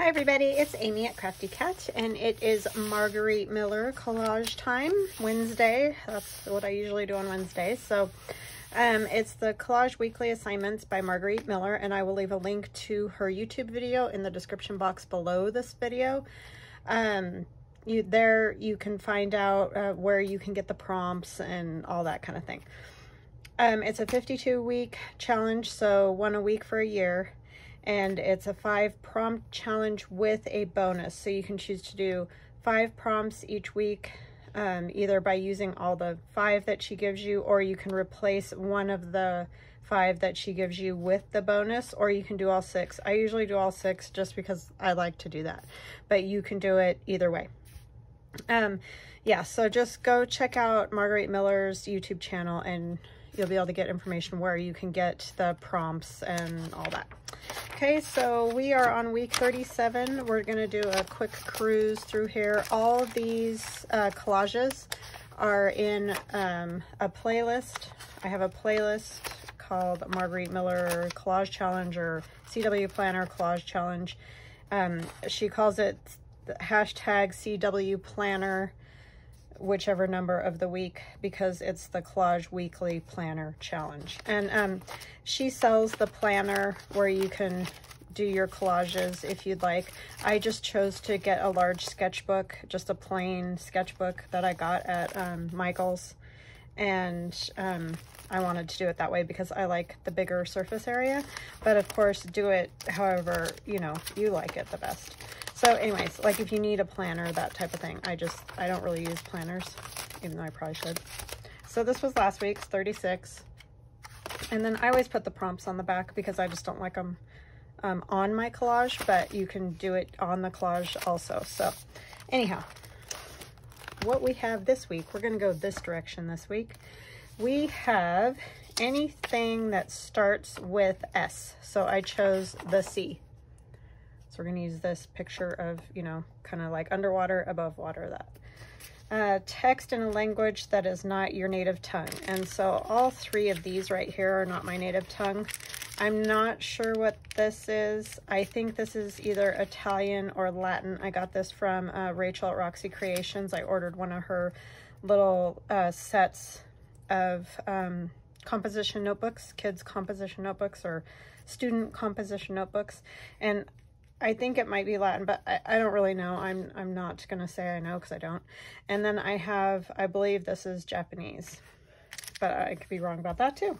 Hi everybody, it's Amy at Crafty Cat and it is Margarete Miller collage time, Wednesday. That's what I usually do on Wednesdays. So um, it's the collage weekly assignments by Margarete Miller and I will leave a link to her YouTube video in the description box below this video. Um, you There you can find out uh, where you can get the prompts and all that kind of thing. Um, it's a 52 week challenge, so one a week for a year and it's a five prompt challenge with a bonus. So you can choose to do five prompts each week, um, either by using all the five that she gives you, or you can replace one of the five that she gives you with the bonus, or you can do all six. I usually do all six just because I like to do that, but you can do it either way. Um, yeah, so just go check out Margarete Miller's YouTube channel and you'll be able to get information where you can get the prompts and all that. Okay, so we are on week 37. We're going to do a quick cruise through here. All these uh, collages are in um, a playlist. I have a playlist called Margarete Miller Collage Challenge or CW Planner Collage Challenge. Um, she calls it hashtag CW Planner whichever number of the week because it's the Collage Weekly Planner Challenge. And um, she sells the planner where you can do your collages if you'd like. I just chose to get a large sketchbook, just a plain sketchbook that I got at um, Michael's. And um, I wanted to do it that way because I like the bigger surface area. But of course, do it however, you know, you like it the best. So anyways, like if you need a planner, that type of thing, I just, I don't really use planners, even though I probably should. So this was last week's 36. And then I always put the prompts on the back because I just don't like them um, on my collage, but you can do it on the collage also. So anyhow, what we have this week, we're going to go this direction this week. We have anything that starts with S. So I chose the sea. So we're going to use this picture of, you know, kind of like underwater, above water, that. Uh, text in a language that is not your native tongue. And so all three of these right here are not my native tongue. I'm not sure what this is. I think this is either Italian or Latin. I got this from uh, Rachel at Roxy Creations. I ordered one of her little uh, sets of um, composition notebooks, kids composition notebooks or student composition notebooks. And I think it might be Latin, but I, I don't really know. I'm, I'm not going to say I know because I don't. And then I have, I believe this is Japanese, but I could be wrong about that too.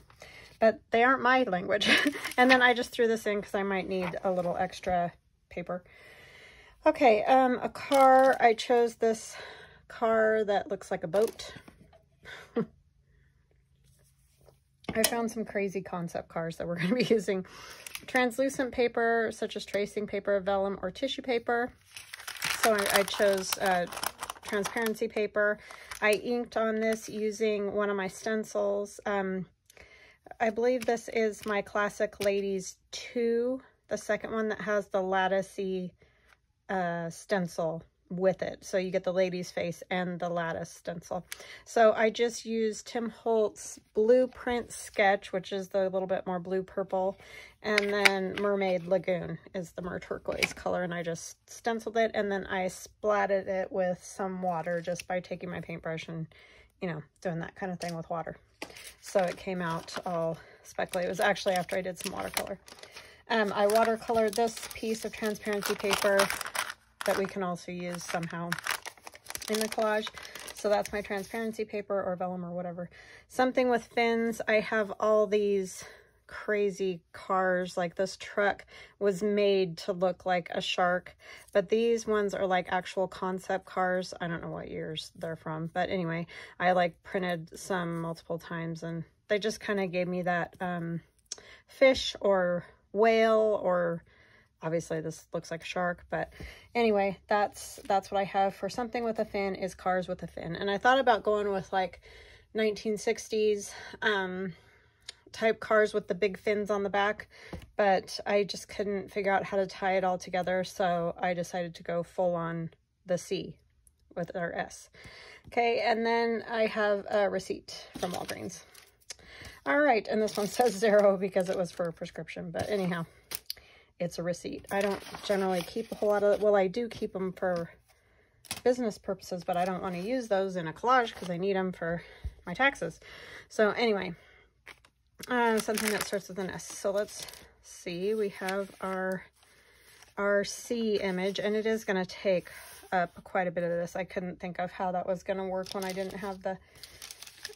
But they aren't my language. and then I just threw this in because I might need a little extra paper. Okay, um, a car. I chose this car that looks like a boat. I found some crazy concept cars that we're going to be using translucent paper, such as tracing paper, vellum, or tissue paper. So I, I chose uh, transparency paper. I inked on this using one of my stencils. Um, I believe this is my Classic Ladies 2, the second one that has the latticey uh, stencil with it. So you get the lady's face and the lattice stencil. So I just used Tim Holtz Blueprint Sketch, which is the little bit more blue purple. And then Mermaid Lagoon is the mer turquoise color. And I just stenciled it. And then I splatted it with some water just by taking my paintbrush and, you know, doing that kind of thing with water. So it came out all speckly. It was actually after I did some watercolor. Um, I watercolored this piece of transparency paper that we can also use somehow in the collage. So that's my transparency paper or vellum or whatever. Something with fins. I have all these crazy cars like this truck was made to look like a shark but these ones are like actual concept cars i don't know what years they're from but anyway i like printed some multiple times and they just kind of gave me that um, fish or whale or obviously this looks like a shark but anyway that's that's what i have for something with a fin is cars with a fin. And i thought about going with like 1960s um type cars with the big fins on the back but i just couldn't figure out how to tie it all together so i decided to go full on the sea with our s. Okay and then i have a receipt from walgreens. All right and this one says zero because it was for a prescription but anyhow it's a receipt. I don't generally keep a whole lot of, well, I do keep them for business purposes, but I don't want to use those in a collage because I need them for my taxes. So anyway, uh, something that starts with an S. So let's see. We have our RC image, and it is going to take up quite a bit of this. I couldn't think of how that was going to work when I didn't have the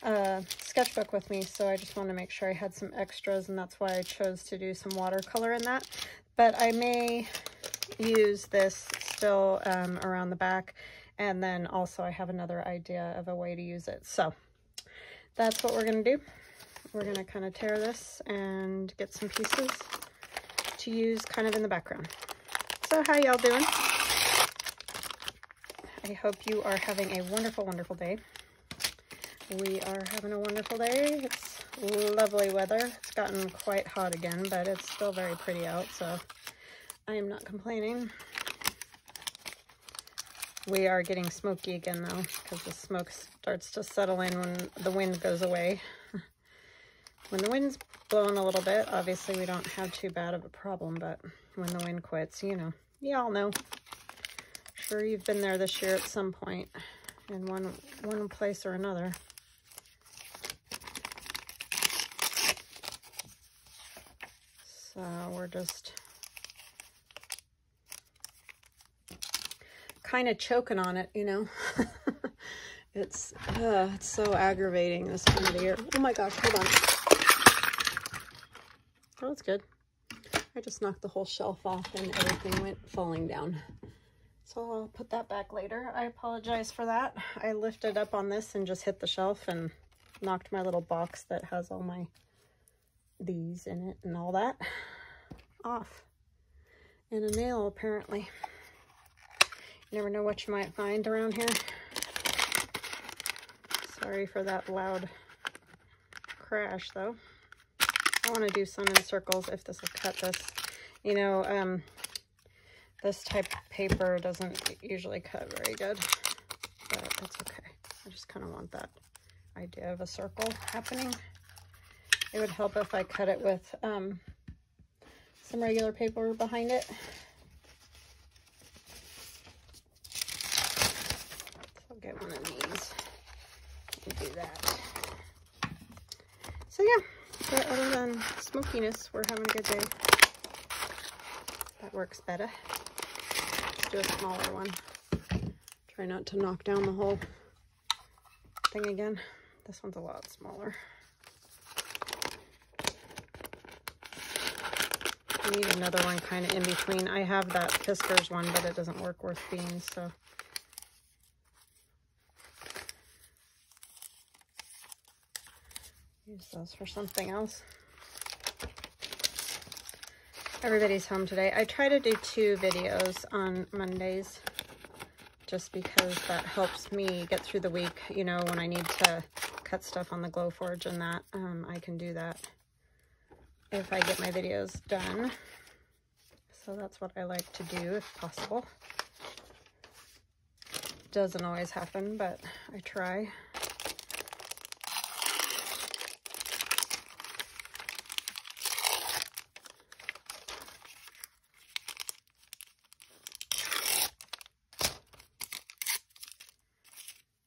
uh, sketchbook with me, so I just wanted to make sure I had some extras, and that's why I chose to do some watercolor in that. But I may use this still um, around the back, and then also I have another idea of a way to use it. So that's what we're going to do. We're going to kind of tear this and get some pieces to use kind of in the background. So how y'all doing? I hope you are having a wonderful, wonderful day. We are having a wonderful day. It's lovely weather. It's gotten quite hot again, but it's still very pretty out, so I am not complaining. We are getting smoky again, though, because the smoke starts to settle in when the wind goes away. when the wind's blowing a little bit, obviously we don't have too bad of a problem, but when the wind quits, you know, y'all know. Sure you've been there this year at some point in one, one place or another. So we're just kind of choking on it, you know. it's uh, it's so aggravating this time of the year. Oh my gosh, hold on. Oh, that's good. I just knocked the whole shelf off and everything went falling down. So I'll put that back later. I apologize for that. I lifted up on this and just hit the shelf and knocked my little box that has all my these in it and all that off. And a nail, apparently. You never know what you might find around here. Sorry for that loud crash, though. I want to do some in circles if this will cut this. You know, um, this type of paper doesn't usually cut very good, but that's okay. I just kind of want that idea of a circle happening. It would help if I cut it with um, some regular paper behind it. So I'll get one of these and do that. So yeah, but other than smokiness, we're having a good day. That works better. Let's do a smaller one. Try not to knock down the whole thing again. This one's a lot smaller. I need another one kind of in between. I have that Fiskars one, but it doesn't work worth beans, so. Use those for something else. Everybody's home today. I try to do two videos on Mondays just because that helps me get through the week. You know, when I need to cut stuff on the Glowforge and that, um, I can do that if I get my videos done. So that's what I like to do if possible. Doesn't always happen, but I try.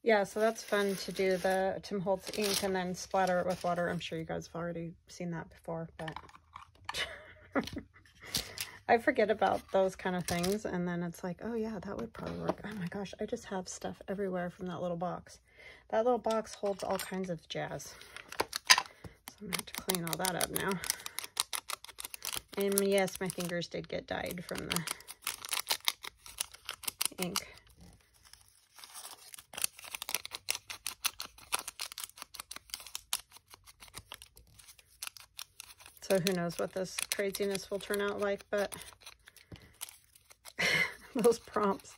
Yeah, so that's fun to do the Tim Holtz ink and then splatter it with water. I'm sure you guys have already seen that before, but I forget about those kind of things. And then it's like, oh yeah, that would probably work. Oh my gosh, I just have stuff everywhere from that little box. That little box holds all kinds of jazz. So I'm gonna have to clean all that up now. And yes, my fingers did get dyed from the ink. So who knows what this craziness will turn out like, but those prompts,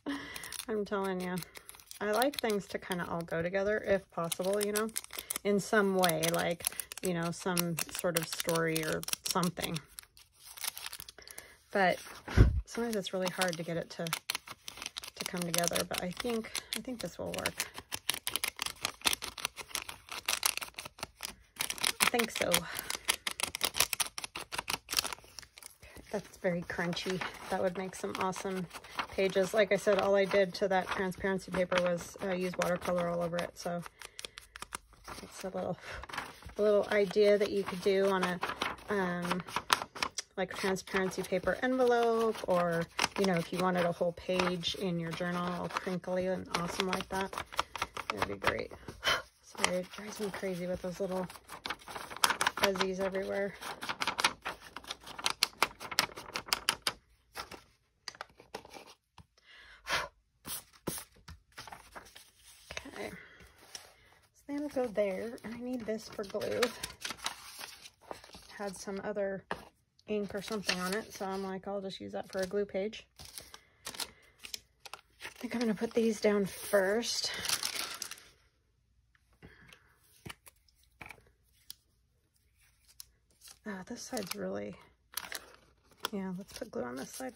I'm telling you. I like things to kind of all go together if possible, you know, in some way, like, you know, some sort of story or something. But sometimes it's really hard to get it to to come together, but I think I think this will work. I think so. That's very crunchy. That would make some awesome pages. Like I said, all I did to that transparency paper was uh, use watercolor all over it. So it's a little, a little idea that you could do on a, um, like transparency paper envelope or, you know, if you wanted a whole page in your journal all crinkly and awesome like that, it would be great. Sorry, it drives me crazy with those little fuzzies everywhere. Okay, so that'll go there. I need this for glue. Had some other ink or something on it, so I'm like, I'll just use that for a glue page. I think I'm going to put these down first. Ah, this side's really, yeah, let's put glue on this side.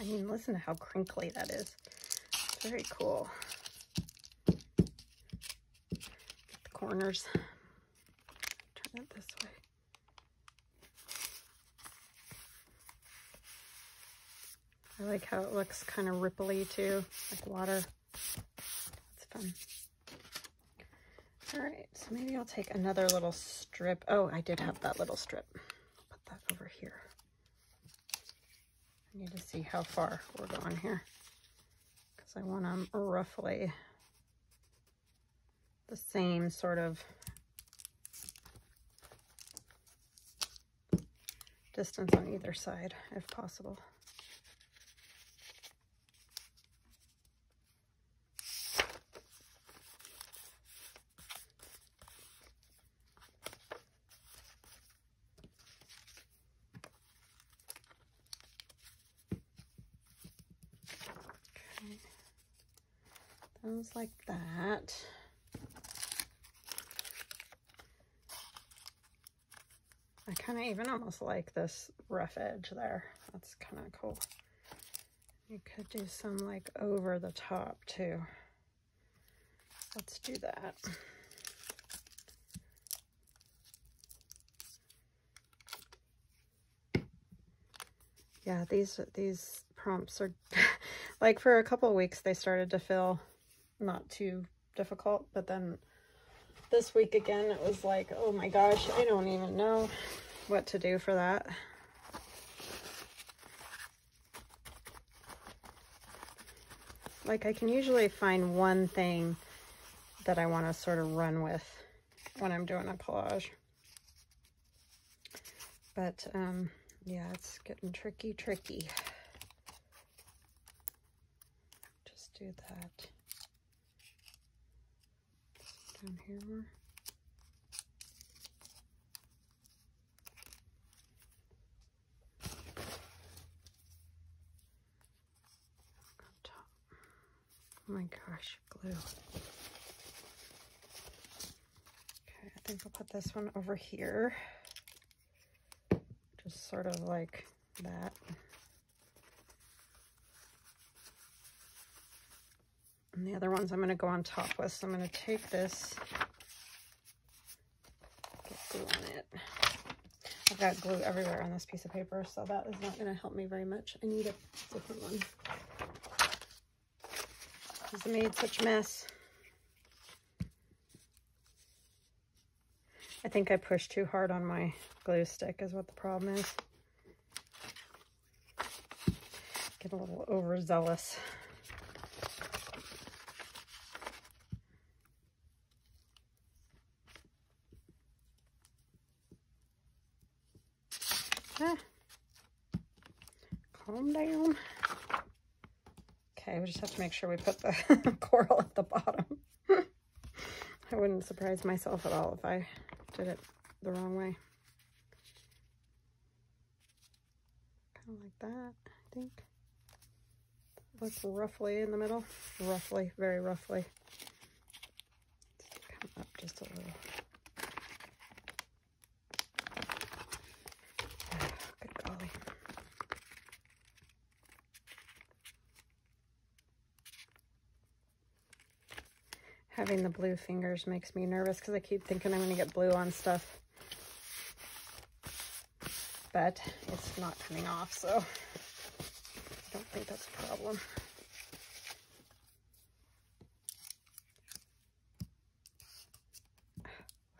I mean, listen to how crinkly that is. Very cool. Get the corners. Turn it this way. I like how it looks kind of ripply too, like water. It's fun. All right, so maybe I'll take another little strip. Oh, I did have that little strip. Put that over here. I need to see how far we're going here because I want them roughly the same sort of distance on either side if possible. Like that. Kind of even almost like this rough edge there. That's kind of cool. You could do some like over the top too. Let's do that. Yeah, these these prompts are like for a couple weeks they started to feel not too difficult, but then this week again it was like, oh my gosh, I don't even know what to do for that. Like I can usually find one thing that I want to sort of run with when I'm doing a collage. But um, yeah, it's getting tricky, tricky. Just do that down here. Oh my gosh, glue. Okay, I think I'll put this one over here. Just sort of like that. And the other ones I'm going to go on top with. So I'm going to take this, get glue on it. I've got glue everywhere on this piece of paper, so that is not going to help me very much. I need a different one I made such a mess. I think I pushed too hard on my glue stick is what the problem is. Get a little overzealous. Ah. Calm down. Okay, just have to make sure we put the coral at the bottom. I wouldn't surprise myself at all if I did it the wrong way. Kind of like that, I think. Looks roughly in the middle. Roughly, very roughly. Come up just a little. Having the blue fingers makes me nervous because I keep thinking I'm going to get blue on stuff. but it's not coming off, so I don't think that's a problem. Why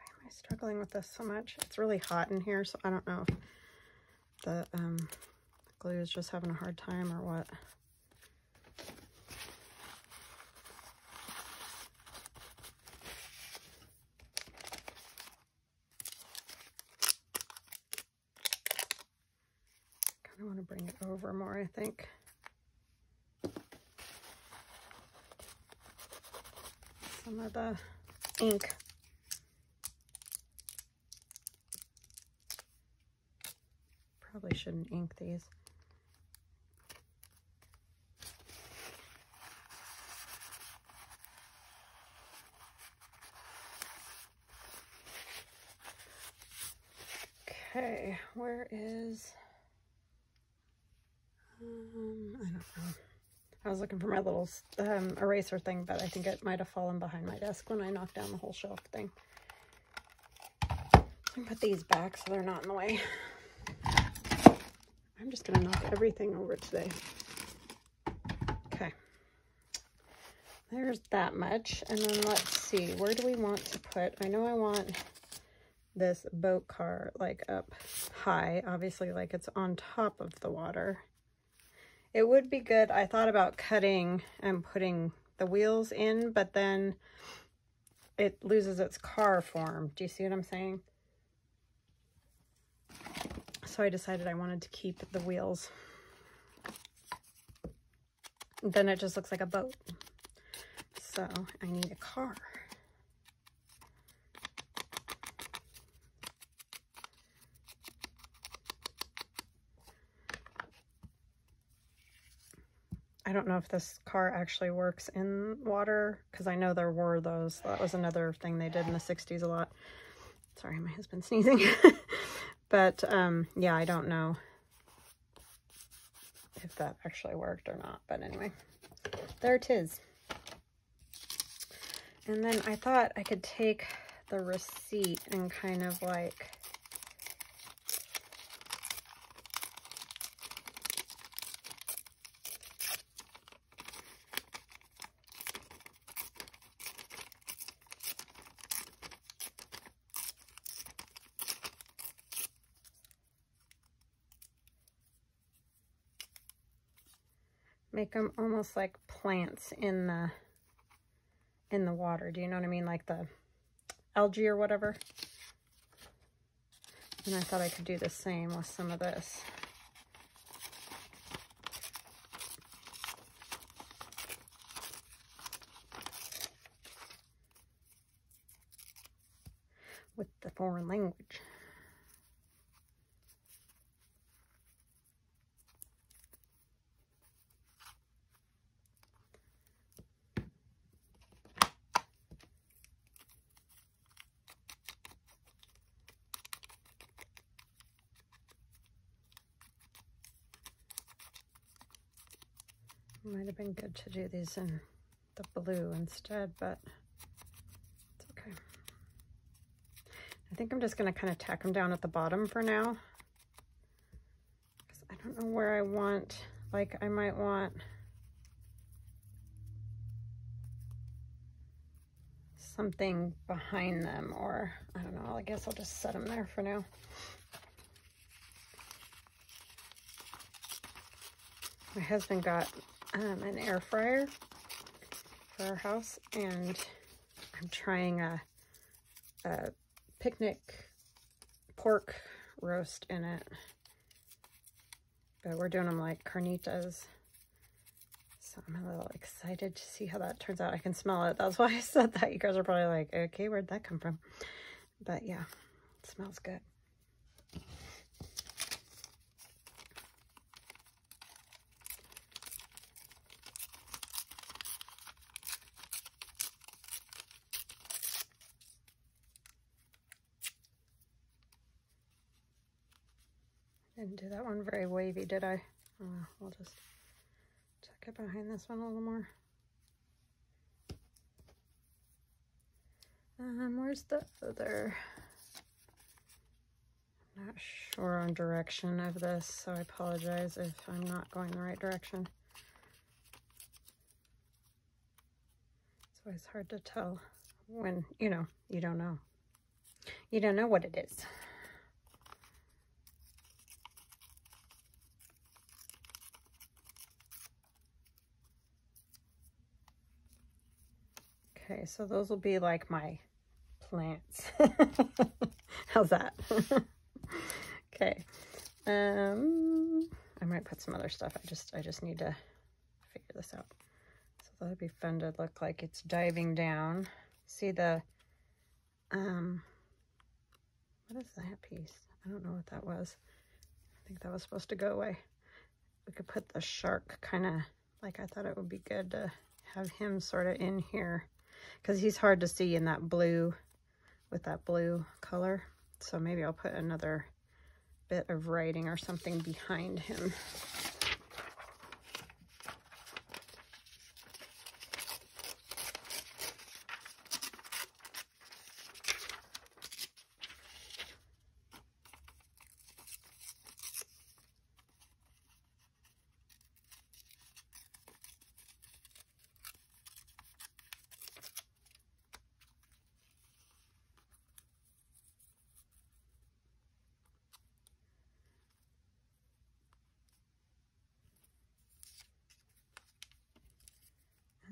am I struggling with this so much? It's really hot in here, so I don't know if the um, glue is just having a hard time or what. kind of want to bring it over more, I think. Some of the ink. Probably shouldn't ink these. Okay, where is... Um, I don't know. I was looking for my little um, eraser thing, but I think it might have fallen behind my desk when I knocked down the whole shelf thing. Put these back so they're not in the way. I'm just going to knock everything over today. Okay. There's that much. And then let's see, where do we want to put, I know I want this boat car like up high, obviously like it's on top of the water. It would be good. I thought about cutting and putting the wheels in, but then it loses its car form. Do you see what I'm saying? So I decided I wanted to keep the wheels. Then it just looks like a boat. So I need a car. I don't know if this car actually works in water because I know there were those. That was another thing they did in the 60s a lot. Sorry, my husband's sneezing. but um, yeah, I don't know if that actually worked or not. But anyway, there it is. And then I thought I could take the receipt and kind of like them almost like plants in the in the water. Do you know what I mean? Like the algae or whatever. And I thought I could do the same with some of this. With the foreign language. Might have been good to do these in the blue instead, but it's okay. I think I'm just going to kind of tack them down at the bottom for now. Because I don't know where I want, like I might want something behind them or I don't know, I guess I'll just set them there for now. My husband got um, an air fryer for our house and I'm trying a, a picnic pork roast in it. But we're doing them like carnitas. So I'm a little excited to see how that turns out. I can smell it. That's why I said that. You guys are probably like, okay, where'd that come from? But yeah, it smells good. Didn't do that one did I? Uh, we'll just check it behind this one a little more. Um, where's the other? I'm not sure on direction of this, so I apologize if I'm not going the right direction. It's always hard to tell when, you know, you don't know. You don't know what it is. Okay, so those will be like my plants. How's that? okay. Um, I might put some other stuff. I just I just need to figure this out. So that'd be fun to look like it's diving down. See the um what is that piece? I don't know what that was. I think that was supposed to go away. We could put the shark kind of like I thought it would be good to have him sort of in here because he's hard to see in that blue with that blue color. So maybe I'll put another bit of writing or something behind him.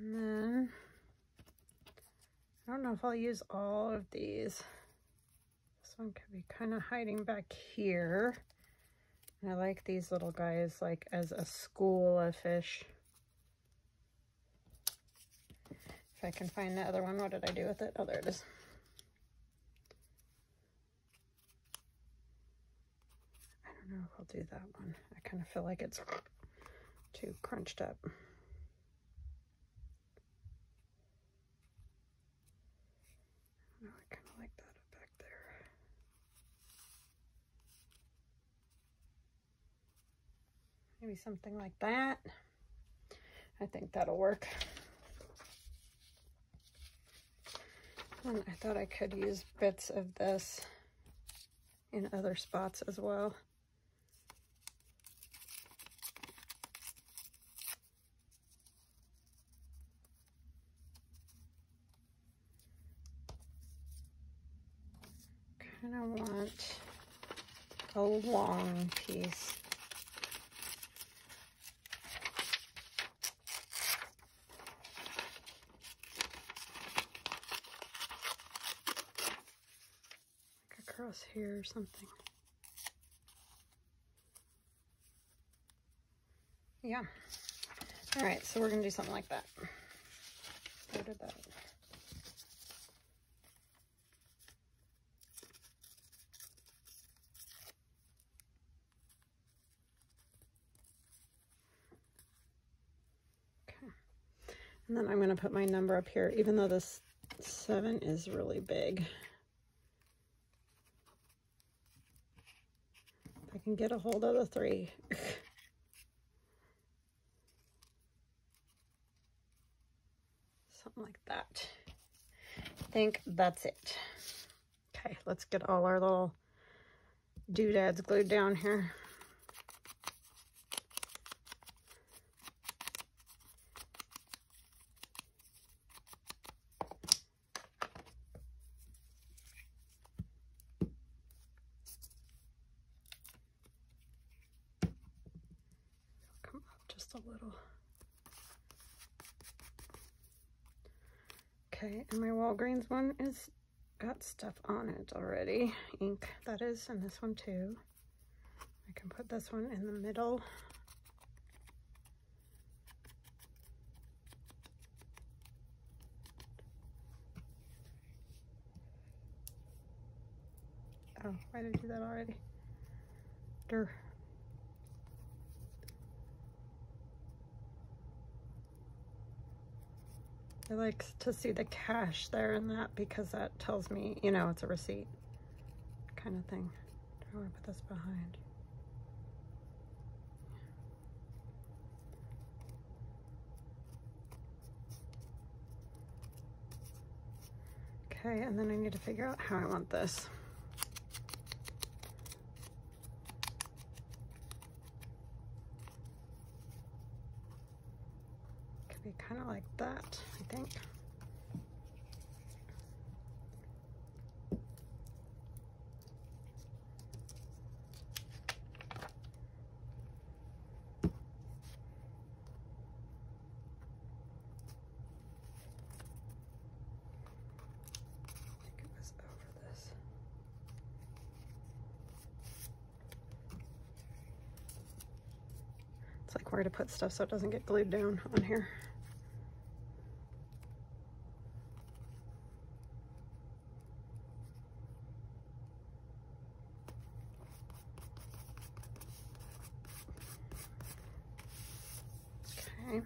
And then, I don't know if I'll use all of these. This one could be kind of hiding back here. I like these little guys like as a school of fish. If I can find the other one, what did I do with it? Oh, there it is. I don't know if I'll do that one. I kind of feel like it's too crunched up. Maybe something like that. I think that'll work. And I thought I could use bits of this in other spots as well. Kind of want a long piece. Here or something. Yeah. All right, so we're to do something like that. Where did that? And then I'm going to put my number up here, even though this seven is really big. Can get a hold of the three. Something like that. I think that's it. Okay, let's get all our little doodads glued down here. a little. Okay, and my Walgreens one is got stuff on it already. Ink, that is, and this one too. I can put this one in the middle. Oh, why did I do that already? Durr. I like to see the cash there and that because that tells me, you know, it's a receipt kind of thing. I want to put this behind. Okay, and then I need to figure out how I want this. Could be kind of like that think. It's like where to put stuff so it doesn't get glued down on here. Okay.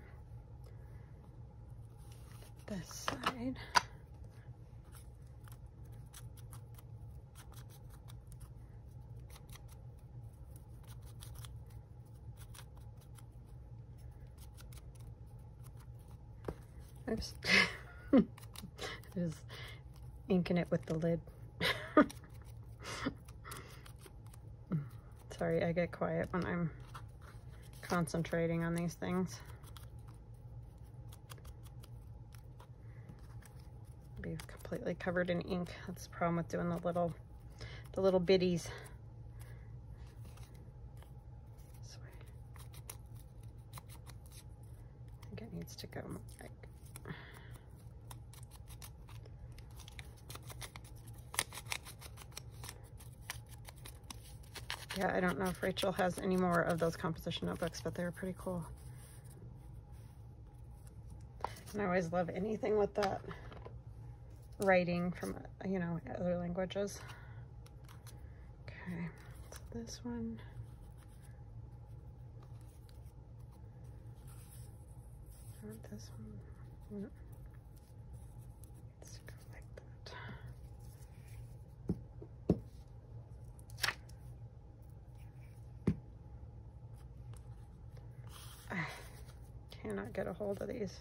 This side. Oops. Just it with the lid. Sorry, I get quiet when I'm concentrating on these things. Be completely covered in ink. That's the problem with doing the little, the little bitties. I think it needs to go like Yeah, I don't know if Rachel has any more of those composition notebooks, but they're pretty cool. And I always love anything with that writing from, you know, other languages. Okay, so this one. this one. cannot get a hold of these.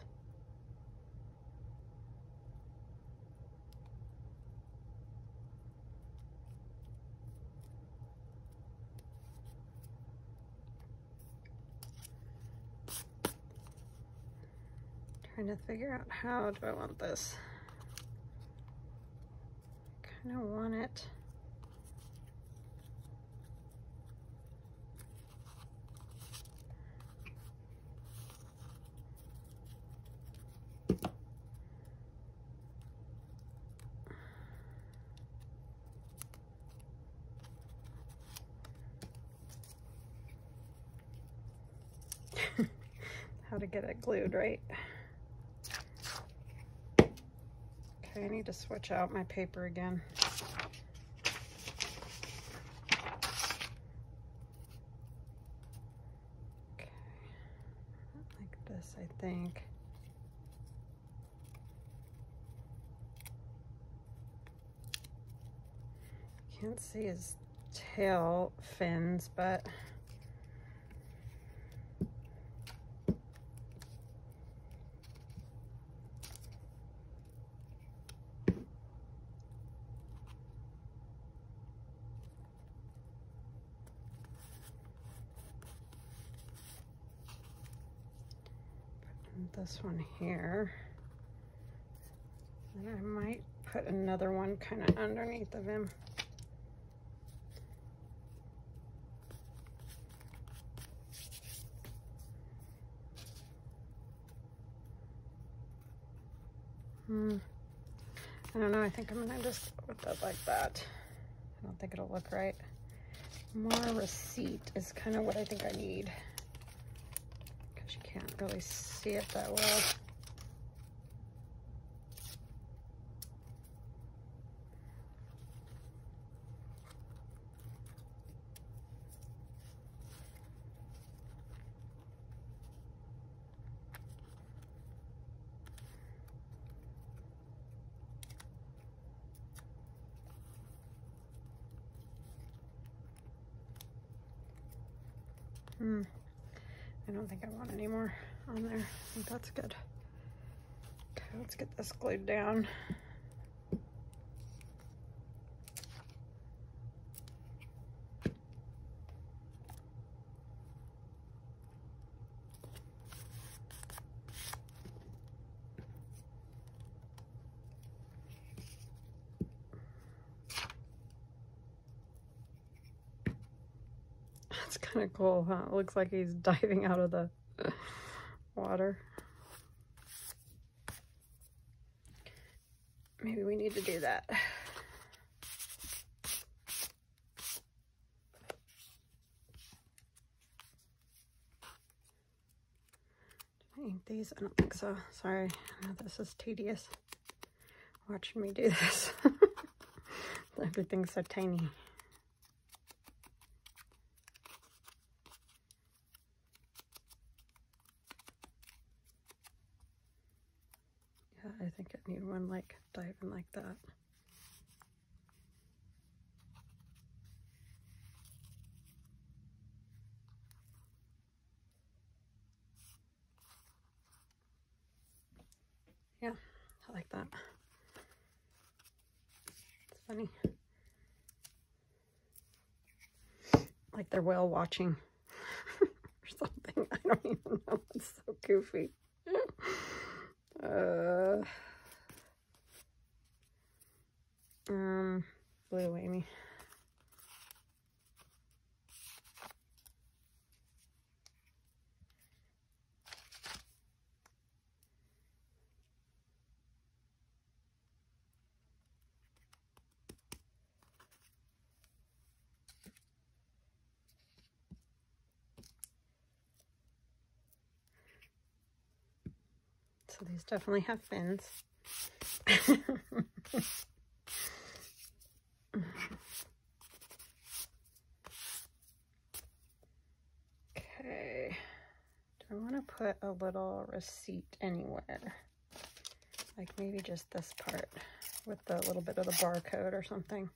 Trying to figure out how do I want this. I kind of want it how to get it glued right. Okay, I need to switch out my paper again. Okay, like this, I think. Can't see his tail fins, but one here. And I might put another one kind of underneath of him. Hmm. I don't know. I think I'm to just put that like that. I don't think it'll look right. More receipt is kind of what I think I need can't really see it that well. Hmm. I don't think I want any more on there. I think that's good. Okay, let's get this glued down. That's kind of cool, huh? Looks like he's diving out of the water. Maybe we need to do that. these? I don't think so. Sorry. This is tedious watching me do this. Everything's so tiny. Yeah, I think I need one like diving like that. Yeah, I like that. It's funny. Like they're whale watching or something. I don't even know. It's so goofy. uh, um, Blue Amy. So these definitely have fins. I want to put a little receipt anywhere? Like maybe just this part with a little bit of the barcode or something.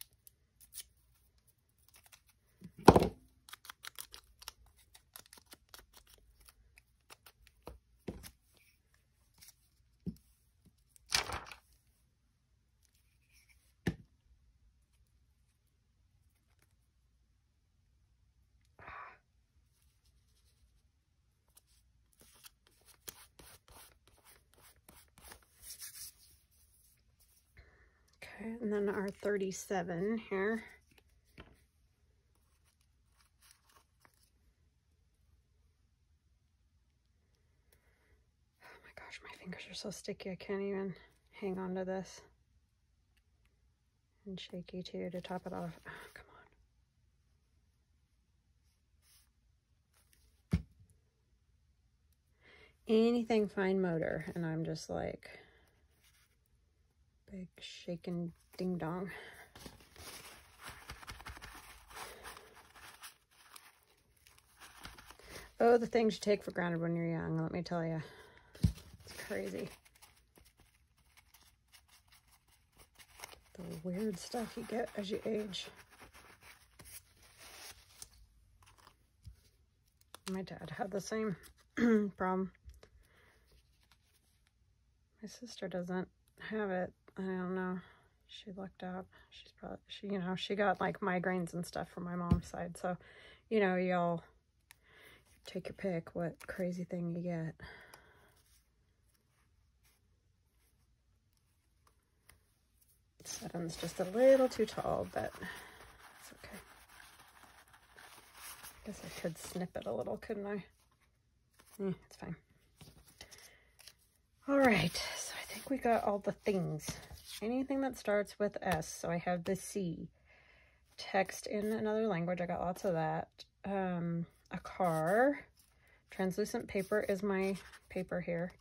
Okay, and then our 37 here. Oh my gosh, my fingers are so sticky I can't even hang on to this. And shaky too to top it off. Oh, come on. Anything fine motor, and I'm just like Big shaking ding dong. Oh, the things you take for granted when you're young, let me tell you. It's crazy. The weird stuff you get as you age. My dad had the same problem. My sister doesn't have it I don't know. She looked up. She's probably, she, you know, she got like migraines and stuff from my mom's side. So, you know, y'all take your pick what crazy thing you get. Seven's just a little too tall, but it's okay. I guess I could snip it a little, couldn't I? Eh, it's fine. All right, think we got all the things. Anything that starts with S. So I have the sea. Text in another language. I got lots of that. Um, a car. Translucent paper is my paper here.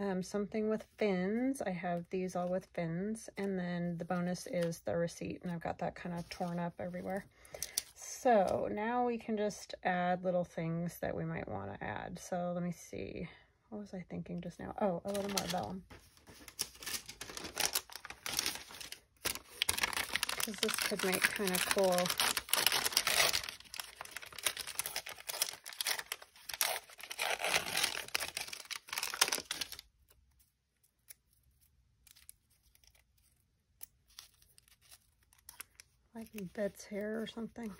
Um, something with fins. I have these all with fins. And then the bonus is the receipt. And I've got that kind of torn up everywhere. So now we can just add little things that we might want to add. So let me see. What was I thinking just now? Oh, a little more vellum. Because this could make kind of cool like bits hair or something.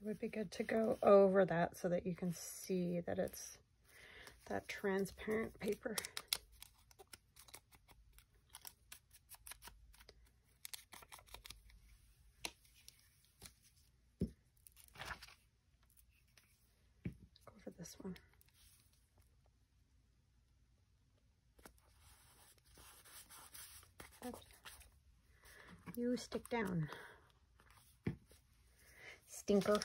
It would be good to go over that so that you can see that it's that transparent paper. Go for this one. You stick down, stinker.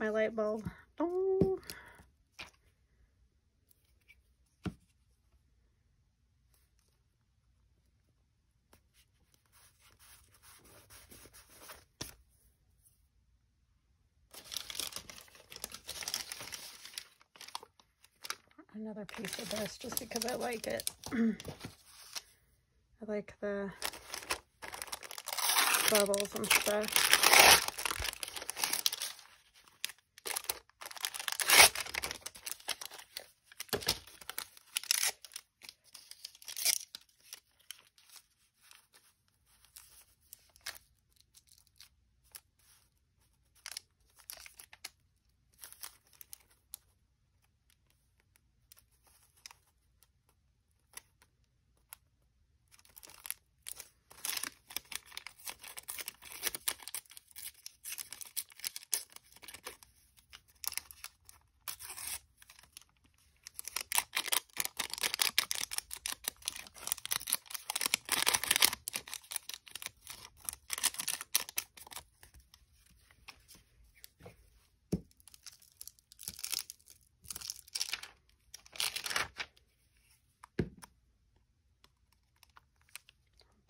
My light bulb. Oh. Another piece of this just because I like it. I like the bubbles and stuff.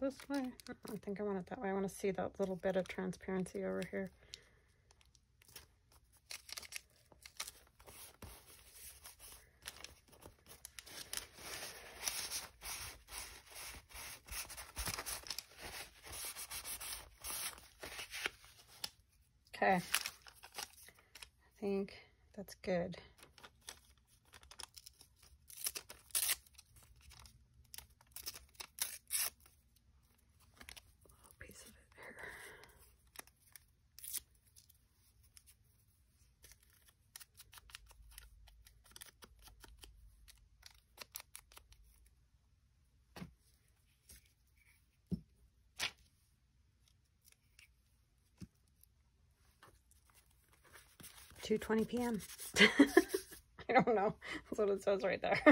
this way. I think I want it that way. I want to see that little bit of transparency over here. Okay. I think that's good. Two twenty p.m. I don't know. That's what it says right there.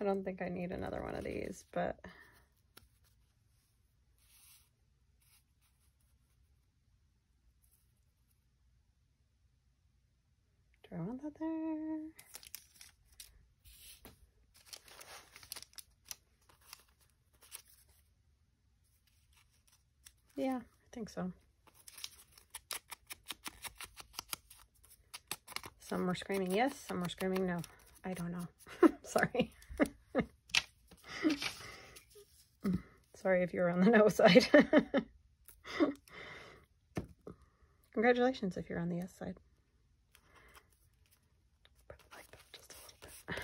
I don't think I need another one of these, but... Do I want that there? Yeah, I think so. Some were screaming yes, some were screaming no. I don't know. Sorry. Sorry if you're on the no side. Congratulations if you're on the yes side.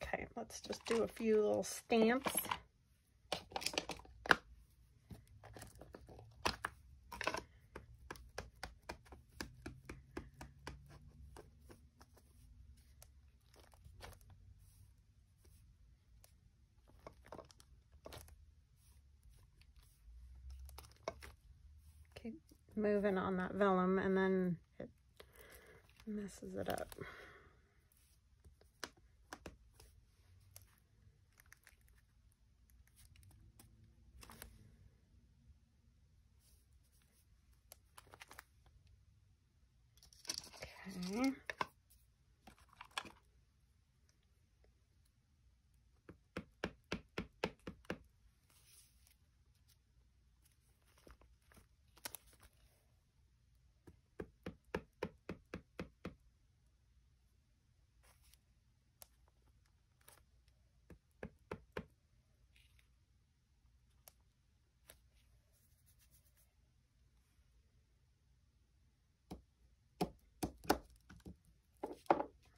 Okay, let's just do a few little stamps. Moving on that vellum and then it messes it up. Okay.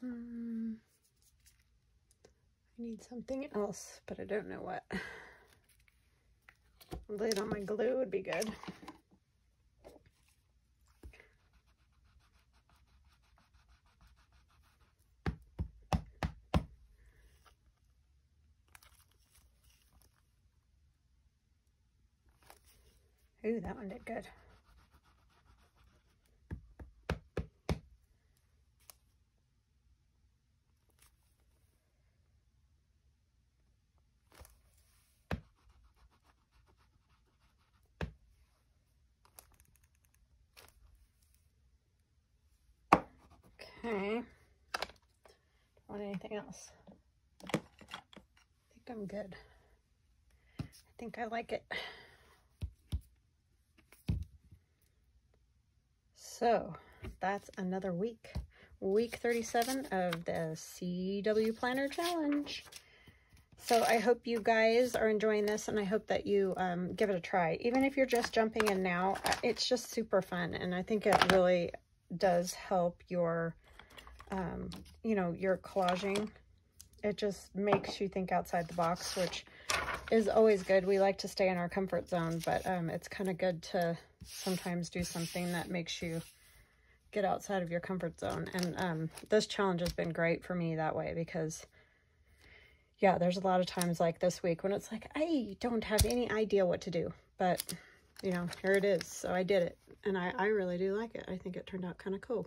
Um, I need something else, but I don't know what. A Lid on my glue would be good. Ooh, that one did good. Okay. Want anything else? I think I'm good. I think I like it. So that's another week. Week 37 of the CW Planner Challenge. So I hope you guys are enjoying this and I hope that you um, give it a try. Even if you're just jumping in now, uh, it's just super fun. And I think it really does help your, um, you know, your collaging. It just makes you think outside the box, which is always good. We like to stay in our comfort zone, but um, it's kind of good to sometimes do something that makes you get outside of your comfort zone. And um, this challenge has been great for me that way because, yeah, there's a lot of times like this week when it's like, I don't have any idea what to do. But, you know, here it is. So I did it. And I, I really do like it. I think it turned out kind of cool.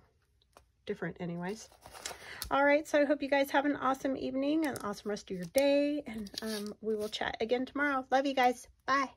Different anyways. All right, so I hope you guys have an awesome evening, an awesome rest of your day, and um, we will chat again tomorrow. Love you guys. Bye.